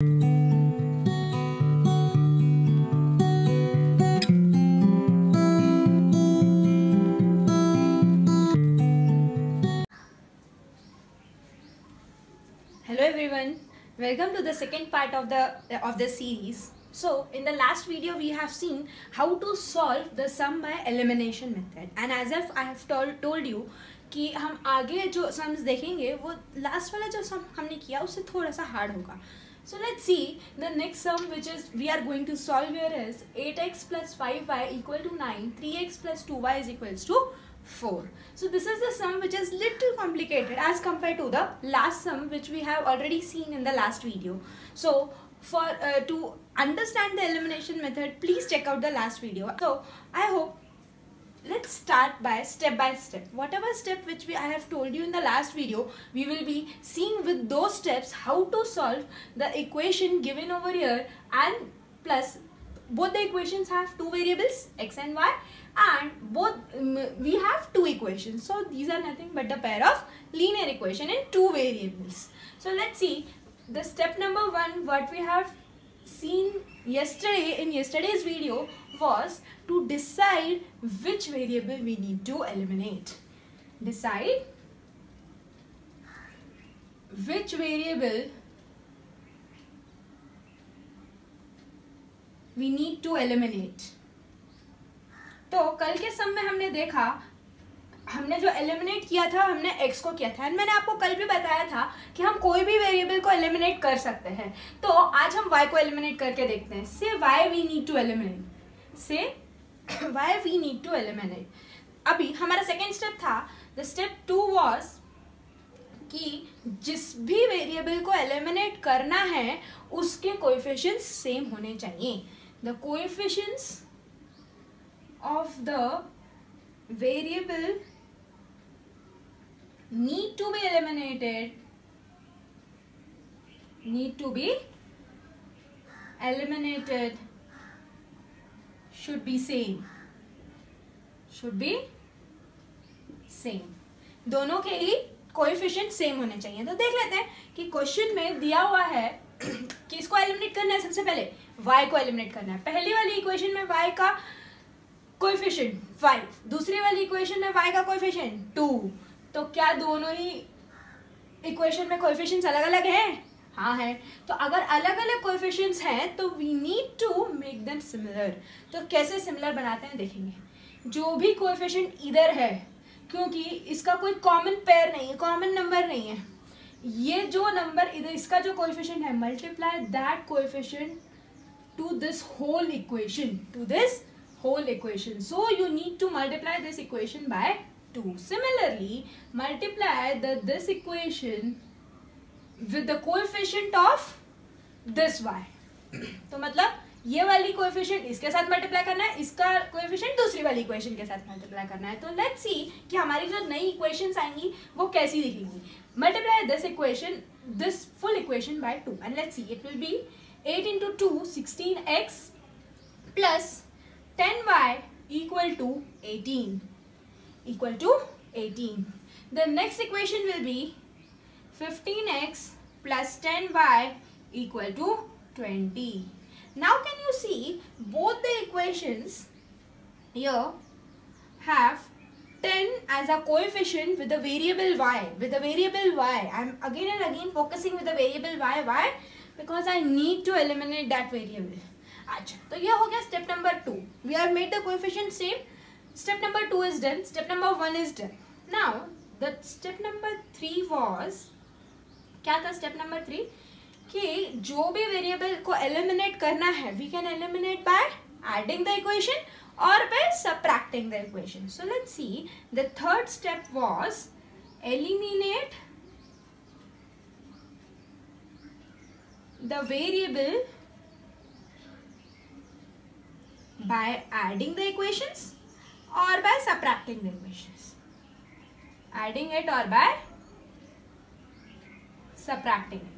hello everyone welcome to the second part of the of the series so in the last video we have seen how to solve the sum by elimination method and as if i have told told you कि हम आगे जो sums देखेंगे वो last वाला जो सम हमने किया उससे थोड़ा सा हार्ड होगा so let's see the next sum which is we are going to solve here is 8x plus 5y equal to 9 3x plus 2y is equals to 4. So this is the sum which is little complicated as compared to the last sum which we have already seen in the last video. So for uh, to understand the elimination method please check out the last video. So I hope let's start by step by step. Whatever step which we i have told you in the last video we will be seeing with those steps how to solve the equation given over here and plus both the equations have two variables x and y and both um, we have two equations. So these are nothing but a pair of linear equation in two variables. So let's see. The step number one what we have seen yesterday in yesterday's video was to decide which variable we need to eliminate. Decide which variable we need to eliminate. तो कल के सम में हमने देखा, हमने जो eliminate किया था, हमने एक्स को किया था। एंड मैंने आपको कल भी बताया था कि हम कोई भी वेरिएबल को एलिमिनेट कर सकते हैं। तो आज हम वाई को एलिमिनेट करके देखते हैं। Say Y we need to eliminate say Y we need to eliminate अभी हमारा सेकेंड स्टेप था द स्टेप टू वॉज़ कि जिस भी वेरिएबल को एलिमिनेट करना है, उसके कोएफिशिएंट्स सेम होने चाहिए। The coefficients of the variable need to be eliminated. Need to be eliminated. Should be same. Should be same. दोनों के ही कोएफिशिएंट सेम होने चाहिए। तो देख लेते हैं कि क्वेश्चन में दिया हुआ है कि इसको एलिमिनेट करना है सबसे पहले। Y को एलिमिनेट करना है। पहली वाली इक्वेशन में y का कोएफिशिएंट फाइव दूसरी वाली इक्वेशन में y का कोएफिशिएंट टू तो क्या दोनों ही इक्वेशन में कोएफिशिएंट्स अलग अलग हैं? हाँ है तो अगर अलग अलग कोएफिशिएंट्स हैं तो we need to make them similar तो कैसे सिमिलर बनाते हैं देखेंगे जो भी कोएफिशिएंट इधर है क्योंकि इसका कोई कॉमन पेयर नहीं है कॉमन नंबर नहीं है ये जो नंबर इधर इसका जो कोएफिशिएंट है multiply that coefficient to this whole equation to this whole equation. So you need to multiply this equation by 2. Similarly, multiply the this equation with the coefficient of this y. तो मतलब ये वाली coefficient इसके साथ multiply करना है, इसका coefficient दूसरी वाली इक्वेशन के साथ मल्टीप्लाई करना है। तो लेट्स सी कि हमारी जो नई इक्वेशंस आएँगी, वो कैसी दिखेंगी। Multiply this equation this full equation by 2 and let's see it will be 8 into 2 16x plus 10y equal to 18 equal to 18 the next equation will be 15x plus 10y equal to 20 now can you see both the equations here have 10 as a coefficient with the variable y with the variable y i'm again and again focusing with the variable y why because i need to eliminate that variable अच्छा तो ये हो गया step number two we are made the coefficient same step number two is done step number one is done now the step number three was क्या था step number three कि जो भी वेरिएबल को एलिमिनेट करना है we can eliminate by adding the equation और by subtracting the equation so let see the third step was eliminate the variable by adding the equations और by subtracting the equations adding it और by subtracting it.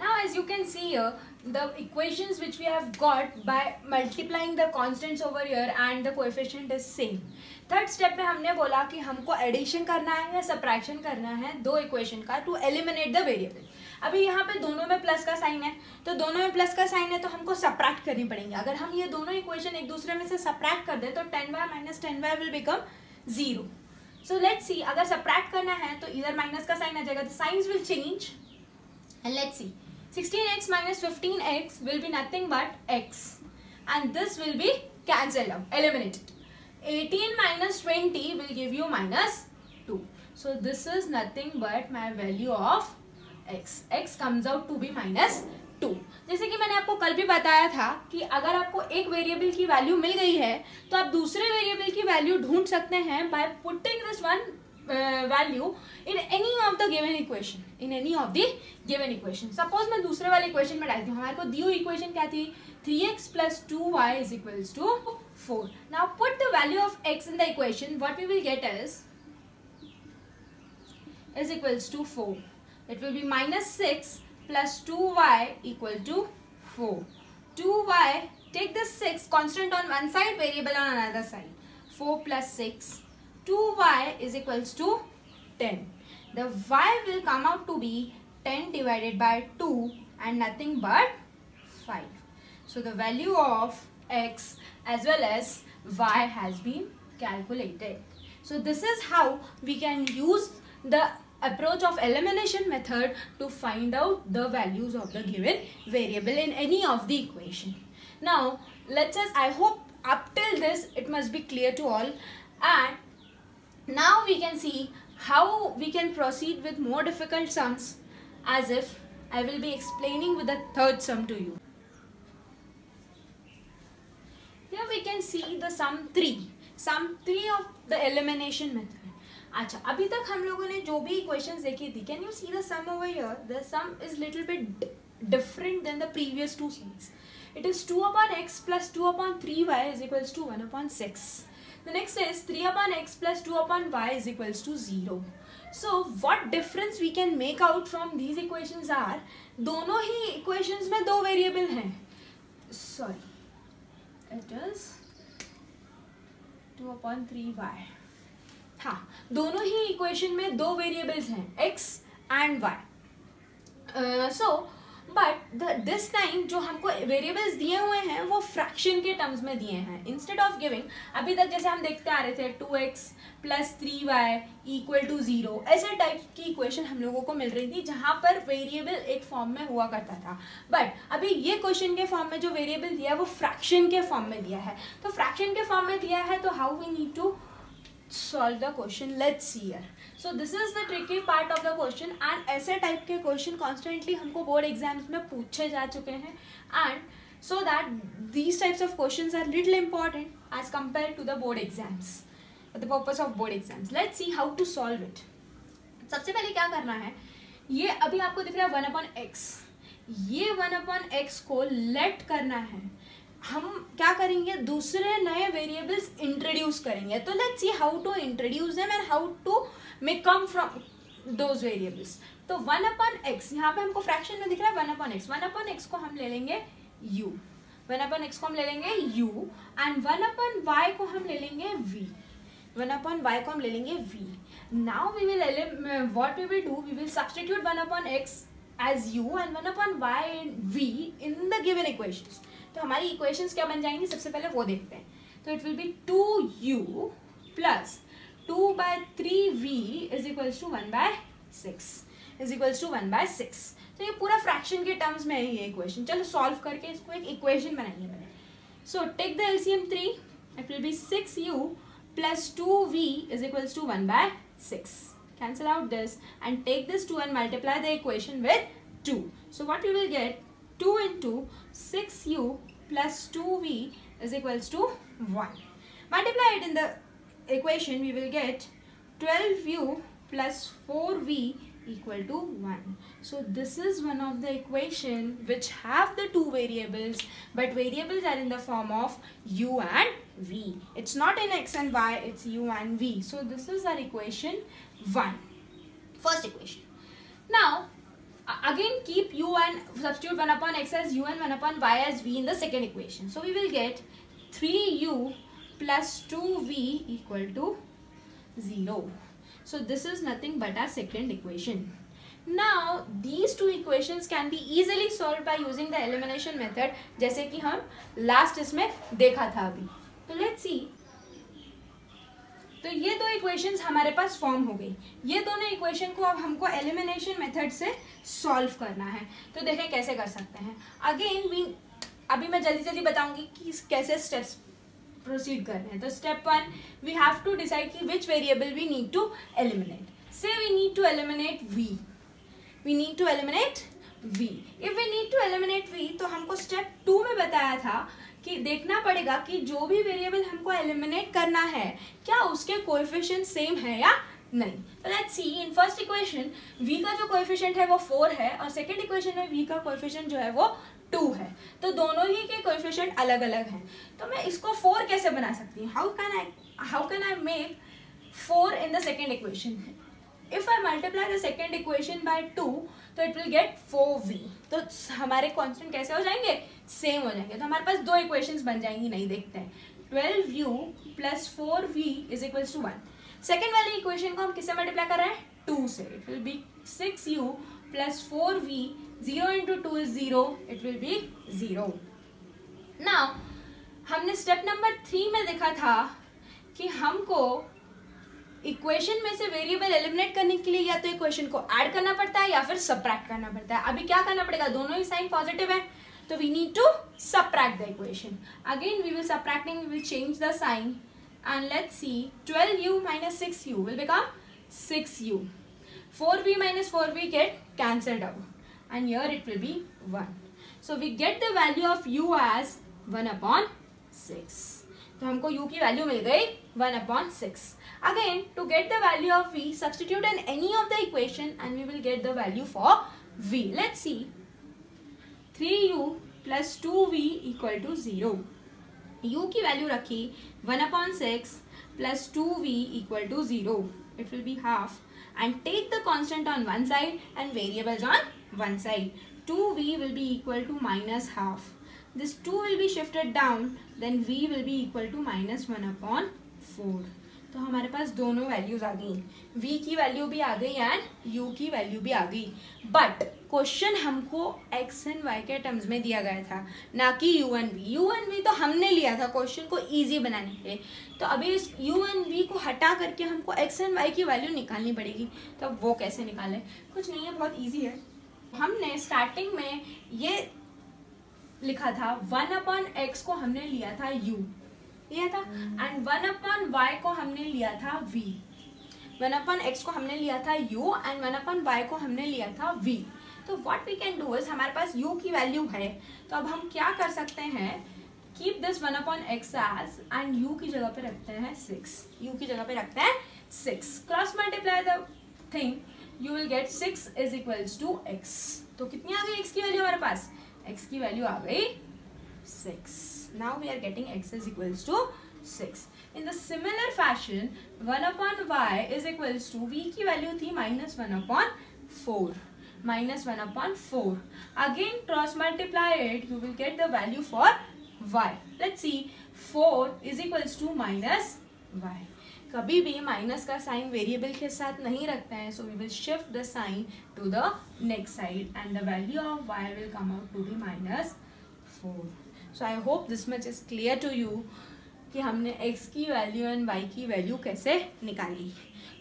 Now, as you can see here, the equations which we have got by multiplying the constants over here and the coefficient is same. Third step में हमने बोला कि हमको addition करना है या subtraction करना है दो इक्वेशन का टू एलिमिनेट द वेरिएबल अभी यहाँ पे दोनों में प्लस का साइन है तो दोनों में प्लस का साइन है तो हमको सप्रैक्ट करनी पड़ेंगे। अगर हम ये दोनों इक्वेशन एक दूसरे में से सप्रैक्ट कर दे तो ten Y minus ten Y will become zero so let see अगर सप्रैक्ट करना है तो इधर माइनस का साइन आ जाएगा. The signs will change and let see sixteen X minus fifteen X will be nothing but X and this will be cancel eliminated eighteen minus twenty will give you minus two so this is nothing but my value of x. X comes out to be minus two जैसे कि मैंने आपको कल भी बताया था कि अगर आपको एक वेरिएबल की वैल्यू मिल गई है तो आप दूसरे वेरिएबल की वैल्यू ढूंढ सकते हैं by putting this one value in any of the given equation in any of the given equation suppose मैं दूसरे वाले इक्वेशन में डालती हूँ। हमारे को दी इक्वेशन क्या थी? Three x plus two y is equals to four now put the value of x in the equation what we will get is is equals to 4 it will be minus 6 plus 2y equal to 4. 2y, take this 6 constant on one side, variable on another side. 4 plus 6. 2y is equals to 10. The y will come out to be 10 divided by 2 and nothing but 5. So the value of x as well as y has been calculated. So this is how we can use the approach of elimination method to find out the values of the given variable in any of the equation. Now, let's just, I hope up till this it must be clear to all and now we can see how we can proceed with more difficult sums as if I will be explaining with the third sum to you. Here we can see the sum 3, sum 3 of the elimination method. अच्छा अभी तक हम लोगों ने जो भी equations देखी थी can you see the over the sum is little bit different than the previous two sums it is 2 upon x 2 upon 3y is equals to 1 upon 6 the next is 3 upon x 2 upon y is equals to 0 so what difference we can make out from these equations are दोनों ही इक्वेशंस में दो variable हैं। Sorry it is 2 upon 3y हाँ दोनों ही equation में दो वेरिएबल्स हैं x and y so but this time जो हमको वेरिएबल्स दिए हुए हैं, वो फ्रैक्शन के टर्म्स में दिए हैं. इंस्टेड ऑफ़ गिविंग अभी तक जैसे हम देखते आ रहे थे two x plus three y equal to zero ऐसे टाइप की इक्वेशन हम लोगों को मिल रही थी, जहाँ पर वेरिएबल एक फॉर्म में हुआ करता था. बट अभी ये क्वेश्चन के फॉर्म में जो वेरिएबल दिया है, वो फ्रैक्शन के फॉर्म में दिया है. तो फ्रैक्शन के फॉर्म में दिया है तो how we need to solve the question let's see here so this is the tricky part of the question and ऐसे type के question constantly हमको board exams में पूछे जा चुके हैं and so that these types of questions are little important as compared to the board exams the purpose of board exams let's see how to solve it सबसे पहले क्या करना है ये अभी आपको दिख रहा है वन अपॉन एक्स ये वन अपॉन एक्स को लेट करना है हम क्या करेंगे? दूसरे नए वेरिएबल्स इंट्रोड्यूस करेंगे। तो let's see how to introduce them and how to make come from those variables तो वन अपॉन एक्स यहाँ पे हमको फ्रैक्शन में दिख रहा है one upon x one upon x को हम ले लेंगे यू वन अपॉन एक्स को हम ले लेंगे u and one upon y को हम ले लेंगे वी वन अपॉन वाई को हम ले लेंगे v now we will what we will do we will substitute one upon x as u and one upon y and v in the given equations तो हमारी इक्वेशंस क्या बन जाएँगी? सबसे पहले वो देखते हैं। तो it will be two u plus two by three v is equals to one by six is equals to one by six तो ये पूरा फ्रैक्शन के टर्म्स में है ये इक्वेशन चलो सॉल्व करके इसको एक इक्वेशन बनाइए मैंने so take the LCM three it will be six u plus two v is equals to one by six cancel out this and take this 2 and multiply the equation with 2 so, what we will get? 2 into 6u plus 2v is equals to 1. Multiply it in the equation, we will get 12u plus 4v equal to 1. So this is one of the equation which have the two variables but variables are in the form of u and v. It's not in x and y, it's u and v. So this is our equation 1. First equation. Now again keep u and substitute 1 upon x as u and 1 upon y as v in the second equation. So we will get 3u plus 2v equal to 0. So this is nothing but our second equation. Now these two equations can be easily solved by using the elimination method जैसे कि हम last इसमें देखा था अभी तो let's see तो ये दो इक्वेशंस हमारे पास फॉर्म हो गई। ये दोनों इक्वेशन को अब हमको एलिमिनेशन मेथड से सॉल्व करना है। तो देखें कैसे कर सकते हैं। अगेन वी अभी मैं जल्दी जल्दी बताऊँगी कि कैसे स्टेप्स प्रोसीड कर रहे हैं। तो step one we have to decide कि which variable we need to eliminate से we need to eliminate v we need to eliminate v if we need to eliminate v तो हमको स्टेप टू में बताया था कि देखना पड़ेगा कि जो भी वेरिएबल हमको एलिमिनेट करना है, क्या उसके कोएफिशिएंट सेम है या नहीं? तो let's see in first equation v का जो कोएफिशिएंट है वो फोर है और सेकंड इक्वेशन में v का कोएफिशिएंट जो है वो टू है. तो दोनों ही के कोएफिशिएंट अलग अलग हैं. तो मैं इसको फोर कैसे बना सकती हूँ? How can I how can I make four in the second equation if I multiply the second equation by two तो it will get four v तो हमारे कॉन्स्टेंट कैसे हो जाएँगे? सेम हो जाएँगे। तो हमारे पास दो इक्वेशंस बन जाएँगी, नहीं देखते हैं। Twelve u plus four v is equals to one second वाली इक्वेशन को हम किससे मल्टीप्लाई कर रहे हैं? टू से। It will be six u plus four v zero into two is zero it will be zero ना हमने स्टेप नंबर थ्री में देखा था कि हमको इक्वेशन में से वेरिएबल एलिमिनेट करने के लिए या तो इक्वेशन को ऐड करना पड़ता है या फिर सब्ट्रैक्ट करना पड़ता है। अभी क्या करना पड़ेगा? दोनों ही साइन पॉजिटिव है तो we need to subtract the equation again we will subtracting we will change the sign and let's see 12u minus 6u will become 6u 4v minus 4v get cancelled out. And here it will be 1 so, we get the value of u as 1 upon 6 तो हमको u की value मिल गई 1 upon 6 Again, to get the value of v, substitute in any of the equation and we will get the value for v. Let's see. 3u plus 2v equal to 0. u की value रखी 1 upon 6 plus 2v equal to 0. It will be half and take the constant on one side and variables on one side. 2v will be equal to minus half. This 2 will be shifted down then v will be equal to minus 1 upon 4. तो हमारे पास दोनों values आ गई। V की value भी आ गई and u की वैल्यू भी आ गई। बट क्वेश्चन हमको x एंड y के टर्म्स में दिया गया था, ना कि u and v u and v तो हमने लिया था क्वेश्चन को इजी बनाने के लिए। तो अभी इस u एंड v को हटा करके हमको x एंड y की वैल्यू निकालनी पड़ेगी। तो वो कैसे निकालें? कुछ नहीं है, बहुत ईजी है। हमने स्टार्टिंग में ये लिखा था वन अपॉन एक्स को हमने लिया था u लिया था? एंड वन अपॉन वाई को हमने लिया था वी वन अपॉन एक्स को हमने लिया था u and one upon y को हमने लिया था v. तो what we can do is हमारे पास u की वैल्यू है। तो अब हम क्या कर सकते हैं? Keep this one upon x as and u की जगह पे रखते हैं सिक्स यू की जगह पे रखते हैं six cross multiply the thing you will get six is equals to x तो कितनी आ गई एक्स की वैल्यू हमारे पास? एक्स की वैल्यू आ गई six now we are getting x is equals to 6 in the similar fashion 1 upon y is equals to v की value थी minus 1 upon 4 minus 1 upon 4 again cross multiply it you will get the value for y let's see 4 is equals to minus y कभी भी minus का sign variable के साथ नहीं रखते हैं so we will shift the sign to the next side and the value of y will come out to be minus four so I hope this much is clear to you कि हमने x की value and y की value कैसे निकाली।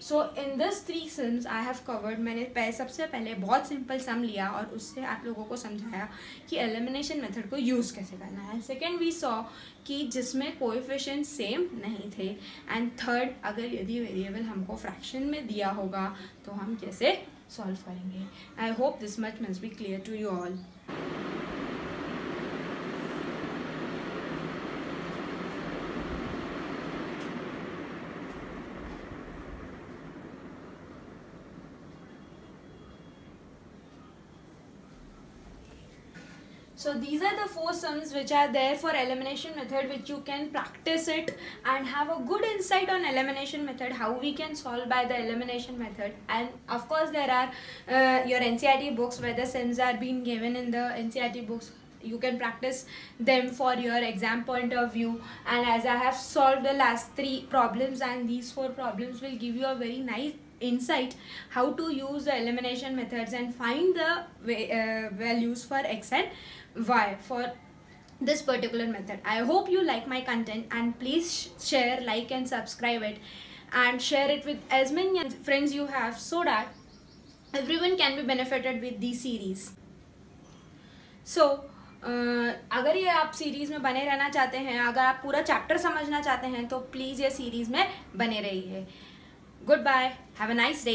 So in this three sums I have covered मैंने पह, सबसे पहले बहुत सिंपल सम लिया और उससे आप लोगों को समझाया कि एलिमिनेशन मेथड को यूज़ कैसे करना है। सेकेंड वी सॉ कि जिसमें कोएफिशिएंट सेम नहीं थे। एंड थर्ड अगर यदि वेरिएबल हमको फ्रैक्शन में दिया होगा तो हम कैसे सॉल्व करेंगे। I hope this much must be clear to you all So these are the four sums which are there for elimination method which you can practice it and have a good insight on elimination method how we can solve by the elimination method. And of course there are uh, your NCERT books where the sums are being given in the NCERT books. You can practice them for your exam point of view. And as I have solved the last three problems and these four problems will give you a very nice insight how to use the elimination methods and find the uh, values for x and y for this particular method i hope you like my content and please share like and subscribe it and share it with as many friends you have so that everyone can be benefited with these series so Uh, अगर ये आप series में बने रहना चाहते हैं अगर आप पूरा चैप्टर समझना चाहते हैं तो प्लीज़ ये सीरीज़ में बने रहिए goodbye have a nice day